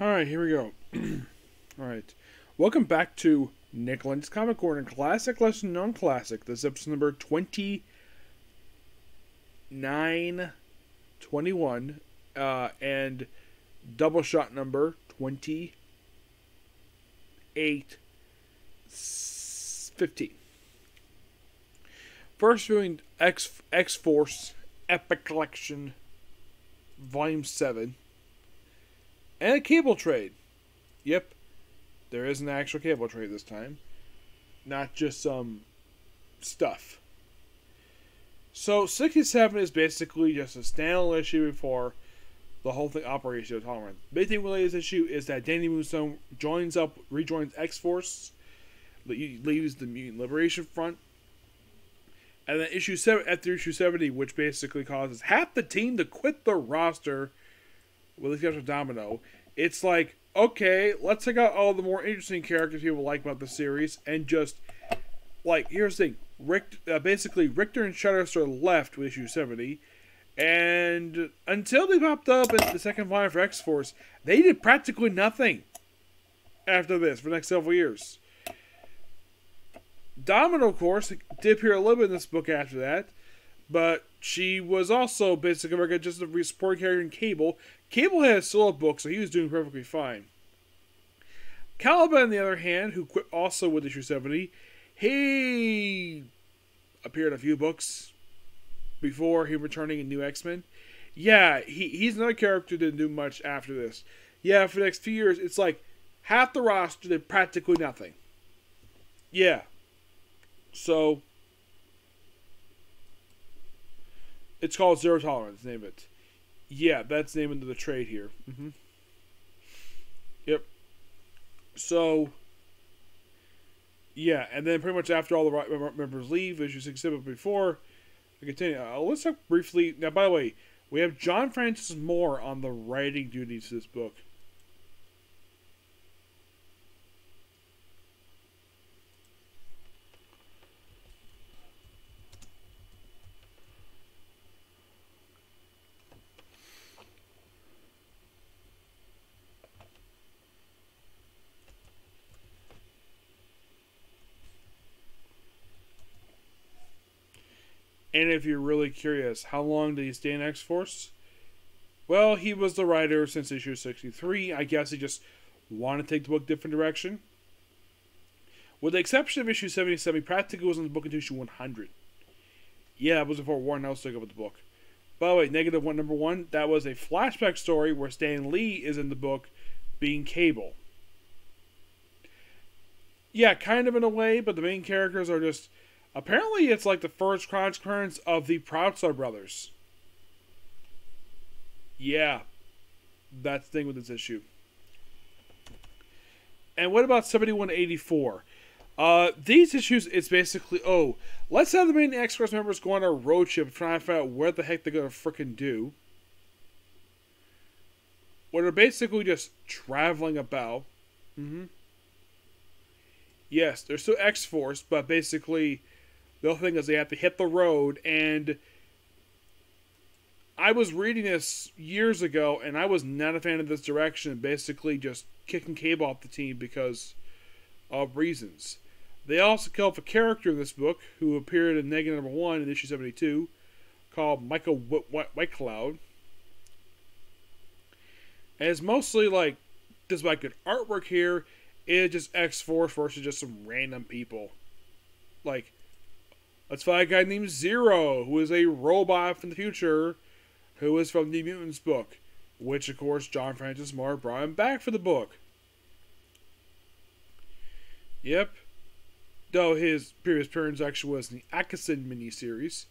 All right, here we go. All right. Welcome back to Nick Lenz's Comic Corner Classic Lesson Non Classic. This is episode number 29, 21, uh, and double shot number 28, 15. First viewing X X Force Epic Collection, Volume 7, and a cable trade. Yep, there is an actual cable trade this time, not just some stuff. So 67 is basically just a standalone issue before the whole thing operates to tolerance. Big thing related to this issue is that Dani Moonstar joins up, rejoins X Force, leaves the Mutant Liberation Front, and then issue seven after issue 70, which basically causes half the team to quit the roster, with the exception of Domino. It's like, okay, let's take out all the more interesting characters people like about the series and just like here's the thing. Rick, uh, basically, Rictor and Shatterstar left with issue 70, and until they popped up in the second volume for X Force, they did practically nothing after this for the next several years. Domino, of course, did appear a little bit in this book after that, but she was also basically just a supporting character in Cable. Cable had a solo book, so he was doing perfectly fine. Caliban, on the other hand, who quit also with issue 70, he appeared in a few books before him returning in New X Men. Yeah, he, he's another character that didn't do much after this. Yeah, for the next few years, it's like half the roster did practically nothing. Yeah, so it's called Zero Tolerance. Name it. Yeah, that's the name of the trade here. Mm-hmm. Yep. So yeah, and then pretty much after all the right members leave, as you said before, I continue. Uh, let's talk briefly. Now, by the way, we have John Francis Moore on the writing duties to this book. If you're really curious, how long did he stay in X Force? Well, he was the writer since issue 63. I guess he just wanted to take the book different direction. With the exception of issue 77, he practically was in the book until issue 100. Yeah, that was before Warren Ellis took over the book. By the way, negative one, number one, that was a flashback story where Stan Lee is in the book being Cable. Yeah, kind of in a way, but the main characters are just Apparently, it's like the first occurrence of the Proudstar brothers. Yeah, that's the thing with this issue. And what about 7184? Uh, these issues, it's basically, oh, let's have the main X Force members go on a road trip trying to find out where the heck they're going to freaking do. Where they're basically just traveling about. Mm-hmm. Yes, they're still X Force, but basically the whole thing is they have to hit the road and I was reading this years ago and I was not a fan of this direction, basically just kicking Cable off the team because of reasons. They also killed a character in this book who appeared in negative number one in issue 72 called Michael White Cloud. And it's mostly like this like good artwork here. It's just X Force versus just some random people. Like Let's a guy named Zero, who is a robot from the future, who is from the Mutants book, which, of course, John Francis Moore brought him back for the book. Yep. Though his previous appearance actually was in the Askani'son miniseries.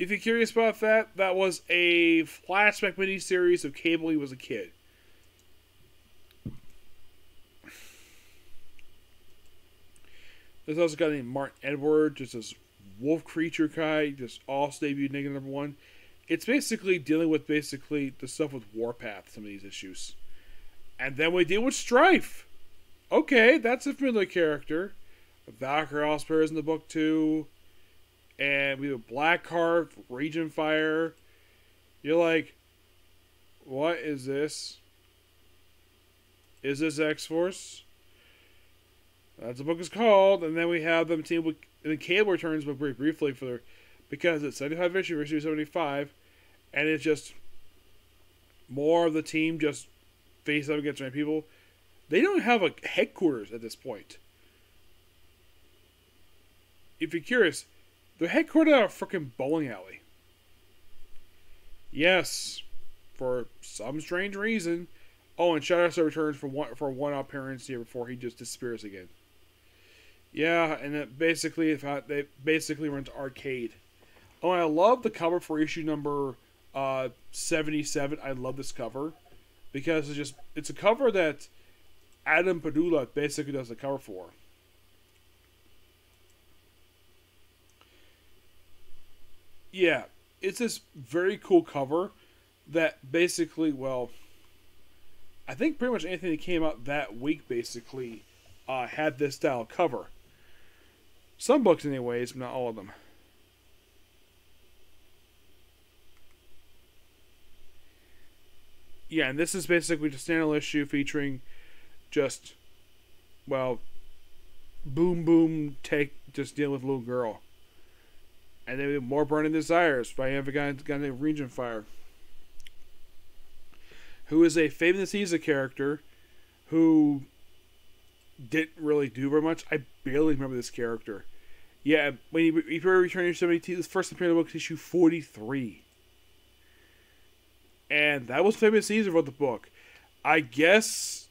If you're curious about that, that was a flashback miniseries of Cable he was a kid. There's also a guy named Martin Edward, just this wolf creature guy, just all debuted negative number one. It's basically dealing with basically the stuff with Warpath, some of these issues. And then we deal with Strife. Okay, that's a familiar character. Valkyrie also is in the book too. And we have Blackheart, Reignfire. You're like, what is this? Is this X Force? That's what the book is called. And then we have them team with the Cable returns, but very briefly for because it's 75 issue versus 75, and it's just more of the team just face up against random people. They don't have a headquarters at this point. If you're curious, they're headquartered at a freaking bowling alley. Yes, for some strange reason. Oh, and Shatterstar returns for one for one appearance here before he just disappears again. Yeah, and it basically they basically went to arcade. Oh, I love the cover for issue number uh, 77. I love this cover because it's just it's a cover that Adam Pollina basically does the cover for. Yeah, it's this very cool cover that basically, well, I think pretty much anything that came out that week basically uh, had this style cover. Some books, anyways, but not all of them. yeah, and this is basically just a standalone issue featuring just, well, boom boom take just dealing with a little girl. And then more burning desires by a guy, guy named Reignfire. Who is a Fabian Nicieza character who didn't really do very much. I barely remember this character. Yeah, when he, he returned to 72, this first appeared in the book issue 43 and that was Fabian Nicieza wrote the book. I guess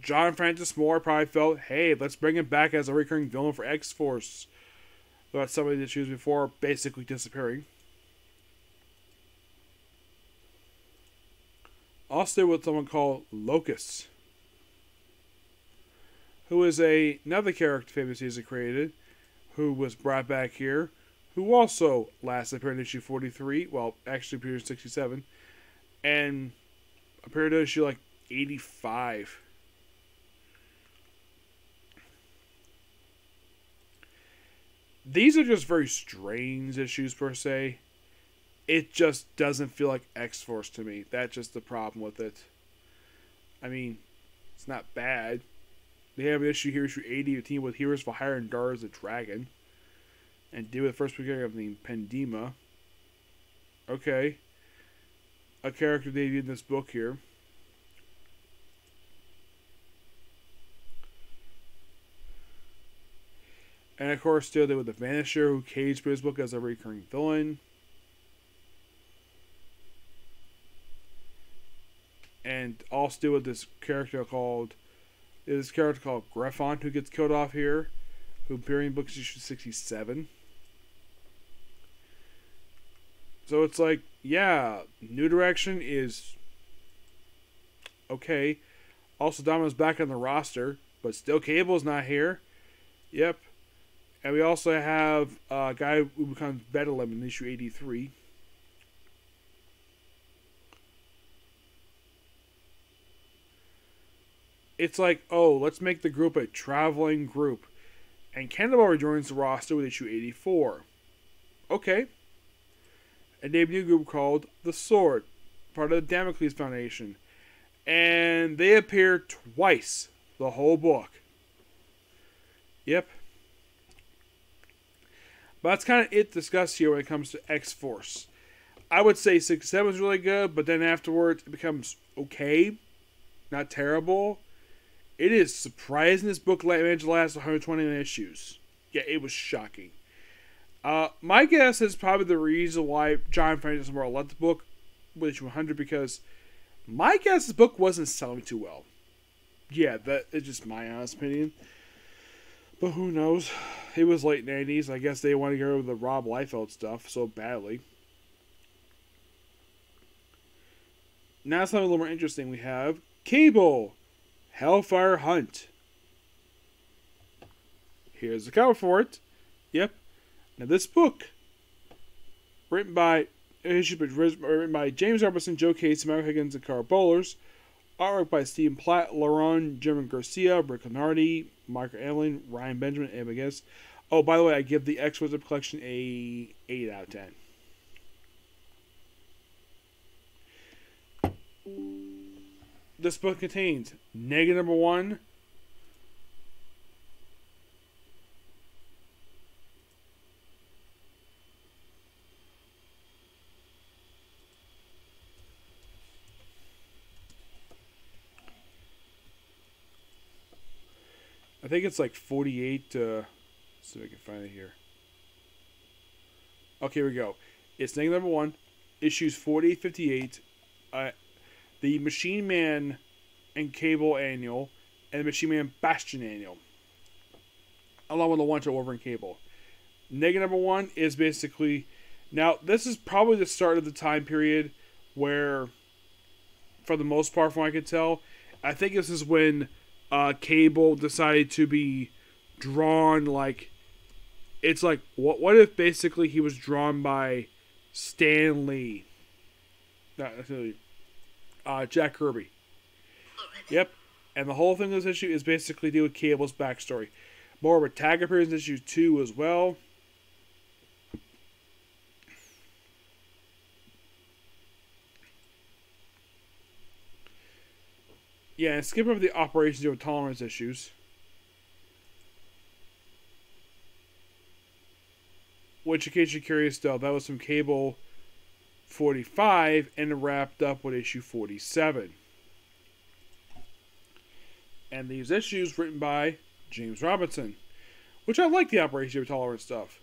John Francis Moore probably felt, hey, let's bring him back as a recurring villain for X Force. About somebody that choose before basically disappearing. I'll stay with someone called Locus, who is a, another character Fabian Nicieza created, who was brought back here, who also last appeared in issue 43, well, actually appeared in 67, and appeared in issue like 85. These are just very strange issues per se. It just doesn't feel like X Force to me. That's just the problem with it. I mean, it's not bad. They have an issue here, issue 80, a team with Heroes for Hire and Dar the Dragon. And deal with the first beginning of the Pendema. Okay a character debuted in this book here. And of course, still with the Vanisher, who caged his book as a recurring villain. And all still with this character called this character called Greffon, who gets killed off here, who appearing in books issue sixty seven. So it's like, yeah, New Direction is okay. Also, Domino's back on the roster, but still Cable's not here. Yep. And we also have a guy who becomes Bedlam in issue 83. It's like, oh, let's make the group a traveling group. And Cannonball rejoins the roster with issue 84. Okay a debut group called The Sword, part of the Damocles Foundation. And they appear twice the whole book. Yep. But that's kind of it discussed here when it comes to X Force. I would say 6 7 is really good, but then afterwards it becomes okay. Not terrible. It is surprising this book managed to last 120 issues. Yeah, it was shocking. Uh, my guess is probably the reason why John Francis Moore left the book with issue 100 because my guess the book wasn't selling too well. Yeah, that is just my honest opinion. But who knows? It was late 90s. I guess they want to get rid of the Rob Liefeld stuff so badly. Now something a little more interesting. We have Cable Hellfire Hunt. Here's the cover for it. Yep, now, this book, written by uh, written by James Robinson, Joe Casey, Michael Higgins, and Karl Bollers, artwork by Steve Platt, Laron, German Garcia, Rick Leonardi, Michael Evelyn, Ryan Benjamin, and I guess. Oh, by the way, I give the X Wizard collection a eight out of ten. This book contains negative number one. I think it's like 48. Uh, see if I can find it here. Okay, here we go. It's negative number one, issues 4858, uh, the Machine Man and Cable Annual, and the Machine Man Bastion Annual, along with the one to Wolverine Cable. Negative number one is basically. Now, this is probably the start of the time period where, for the most part, from what I could tell, I think this is when uh, Cable decided to be drawn like it's like what what if basically he was drawn by Stan Lee, not necessarily uh, Jack Kirby. Yep, and the whole thing of this issue is basically deal with Cable's backstory. More of a tag appearance issue two as well. Yeah, and skip over the Operation Zero Tolerance issues. Which, in case you're curious, though, that was some Cable 45 and wrapped up with issue 47. And these issues written by James Robinson, which I like the Operation Zero Tolerance stuff.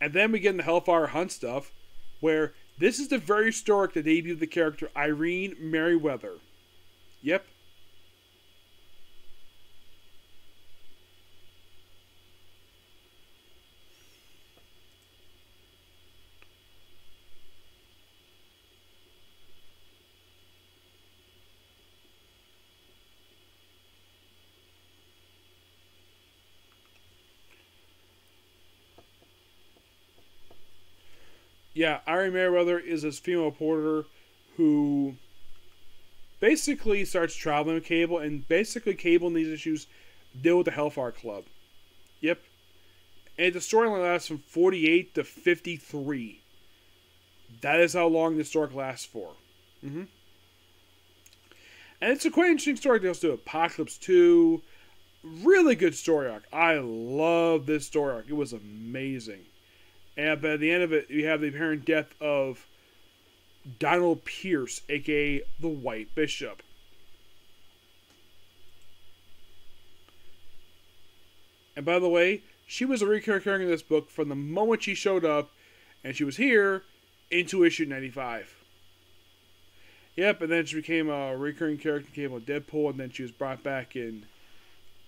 And then we get into Hellfire Hunt stuff, where this is the very story the debut of the character Irene Merriweather. Yep, yeah, Irene Merriweather is this female porter who basically starts traveling with Cable, and basically Cable in these issues deal with the Hellfire Club. Yep. And the storyline lasts from 48 to 53. That is how long the story lasts for. Mm-hmm. And it's a quite interesting story. Deals to Apocalypse 2. Really good story arc. I love this story arc. It was amazing. And by the end of it, you have the apparent death of Donald Pierce, aka the White Bishop. And by the way, she was a recurring in this book from the moment she showed up, and she was here into issue 95. Yep, and then she became a recurring character, came on Deadpool, and then she was brought back in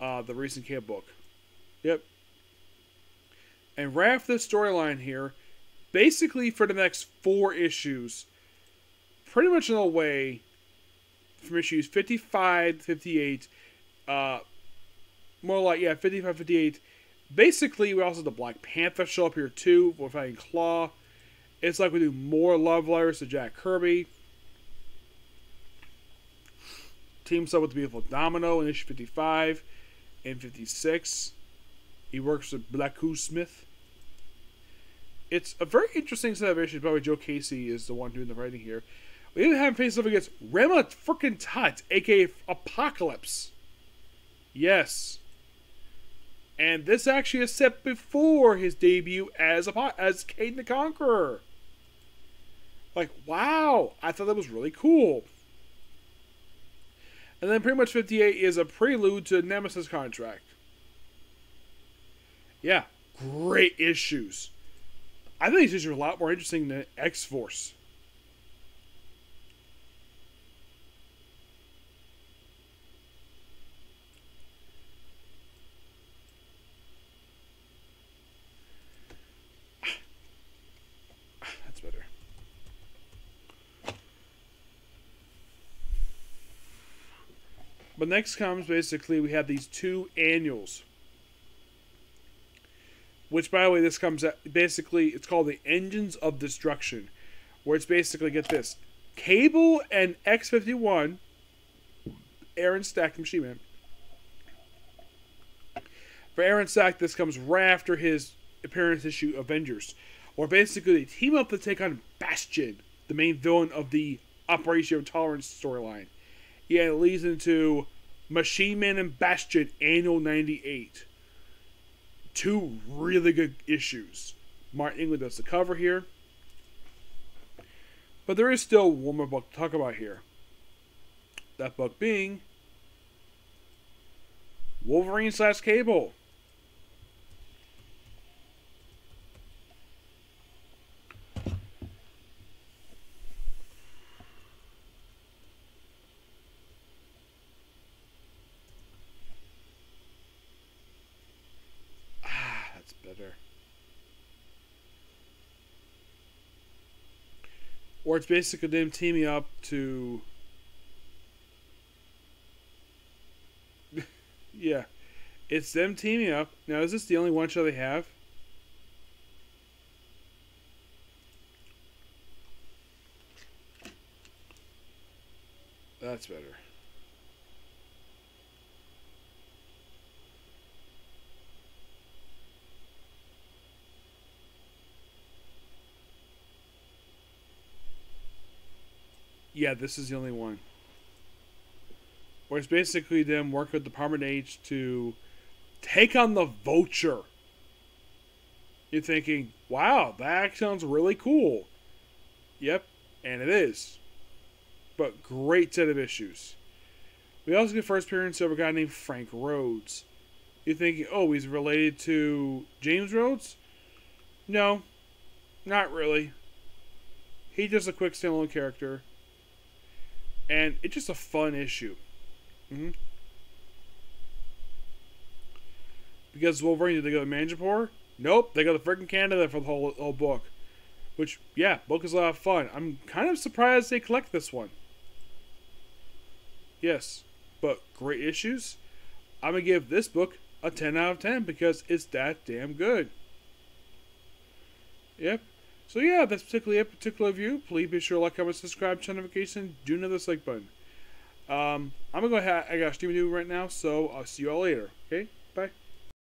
uh, the recent Camp book. Yep. And right after the storyline here, basically for the next four issues, pretty much in a way, from issues 55 58, uh, more like, yeah, 55 58. Basically, we also have the Black Panther show up here too. We're fighting Klaw. It's like we do more love letters to Jack Kirby. Teams up with the beautiful Domino in issue 55 and 56. He works with Blacku Smith it's a very interesting set of issues. By the way, Joe Casey is the one doing the writing here. We even have him face off against Rama freaking Tut, aka Apocalypse. Yes. And this actually is set before his debut as a, as Kang the Conqueror. Like, wow, I thought that was really cool. And then pretty much 58 is a prelude to Nemesis contract. Yeah, great issues. I think these issues are a lot more interesting than X Force. That's better. But next comes basically we have these two annuals which, by the way, this comes at basically it's called the Engines of Destruction, where it's basically get this: Cable and X fifty one, Aaron Stack Machine Man. For Aaron Stack, this comes right after his appearance issue Avengers, where basically they team up to take on Bastion, the main villain of the Operation Tolerance storyline. Yeah, it leads into Machine Man and Bastion Annual 98. Two really good issues. Martin England does the cover here. But there is still one more book to talk about here. That book being Wolverine slash Cable. Ah, that's better. Or it's basically them teaming up to. yeah. It's them teaming up. Now, is this the only one show they have? That's better. Yeah, this is the only one. Where it's basically them working with the Department H to take on the Vulture. You're thinking, wow, that sounds really cool. Yep, and it is. But great set of issues. We also get first appearance of a guy named Frank Rhodes. You're thinking, oh, he's related to James Rhodes? No, not really. He's just a quick standalone character and it's just a fun issue. Mm-hmm. Because Wolverine, did they go to Madripoor? Nope, they go to freaking Canada for the whole whole book. Which, yeah, book is a lot of fun. I'm kind of surprised they collect this one. Yes, but great issues. I'm gonna give this book a 10 out of 10 because it's that damn good. Yep, so yeah, that's particularly a particular view. Please be sure to like, comment, subscribe, turn notifications, do another like button. Um, I'm gonna go ahead. I got stream to do right now, so I'll see you all later. Okay.